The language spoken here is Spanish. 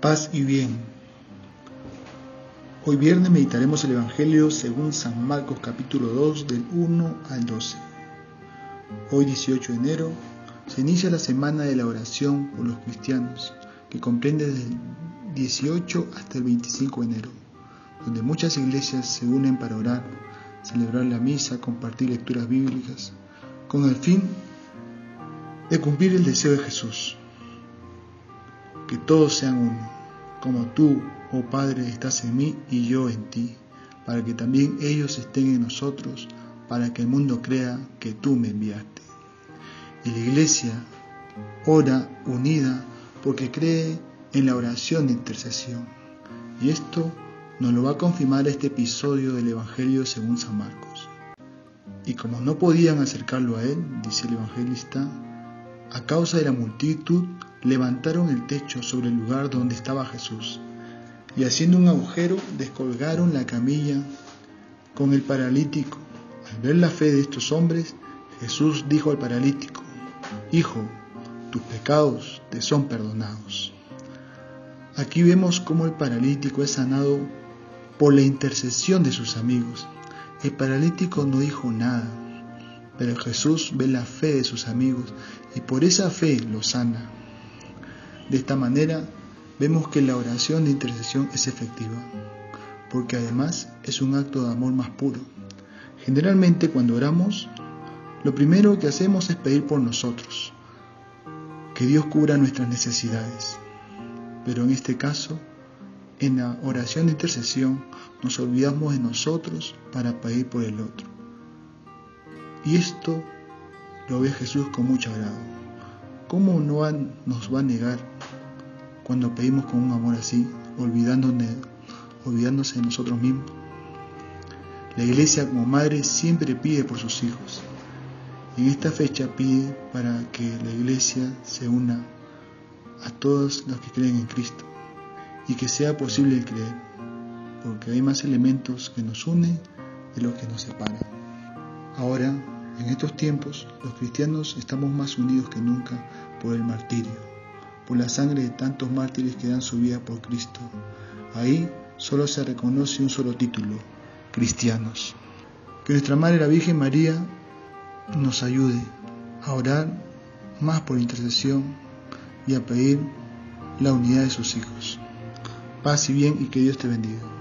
Paz y bien. Hoy viernes meditaremos el Evangelio según San Marcos capítulo 2 del 1 al 12. Hoy 18 de enero se inicia la semana de la oración por los cristianos, que comprende desde el 18 hasta el 25 de enero, donde muchas iglesias se unen para orar, celebrar la misa, compartir lecturas bíblicas, con el fin de cumplir el deseo de Jesús, que todos sean uno, como tú, oh Padre, estás en mí y yo en ti, para que también ellos estén en nosotros, para que el mundo crea que tú me enviaste. Y la iglesia ora unida porque cree en la oración de intercesión. Y esto nos lo va a confirmar este episodio del Evangelio según San Marcos. Y como no podían acercarlo a él, dice el evangelista, a causa de la multitud levantaron el techo sobre el lugar donde estaba Jesús y haciendo un agujero descolgaron la camilla con el paralítico. Al ver la fe de estos hombres, Jesús dijo al paralítico, Hijo, tus pecados te son perdonados. Aquí vemos cómo el paralítico es sanado por la intercesión de sus amigos. El paralítico no dijo nada, pero Jesús ve la fe de sus amigos y por esa fe lo sana. De esta manera vemos que la oración de intercesión es efectiva, porque además es un acto de amor más puro. Generalmente cuando oramos, lo primero que hacemos es pedir por nosotros, que Dios cubra nuestras necesidades. Pero en este caso, en la oración de intercesión, nos olvidamos de nosotros para pedir por el otro. Y esto lo ve Jesús con mucho agrado. ¿Cómo no nos va a negar cuando pedimos con un amor así, olvidándose de nosotros mismos? La iglesia como madre siempre pide por sus hijos. En esta fecha pide para que la iglesia se una a todos los que creen en Cristo y que sea posible creer, porque hay más elementos que nos unen de los que nos separan. Ahora en estos tiempos, los cristianos estamos más unidos que nunca por el martirio, por la sangre de tantos mártires que dan su vida por Cristo. Ahí solo se reconoce un solo título, cristianos. Que nuestra Madre la Virgen María nos ayude a orar más por intercesión y a pedir la unidad de sus hijos. Paz y bien y que Dios te bendiga.